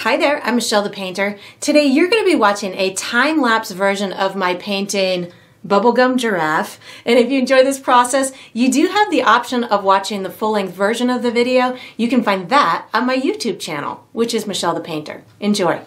Hi there, I'm Michelle the Painter. Today you're going to be watching a time-lapse version of my painting Bubblegum Giraffe. And if you enjoy this process, you do have the option of watching the full-length version of the video. You can find that on my YouTube channel, which is Michelle the Painter. Enjoy.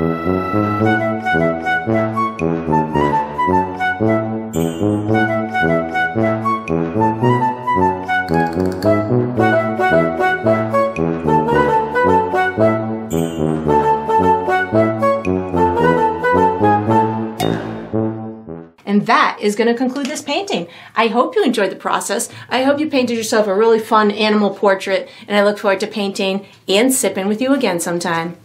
And that is going to conclude this painting. I hope you enjoyed the process. I hope you painted yourself a really fun animal portrait, and I look forward to painting and sipping with you again sometime.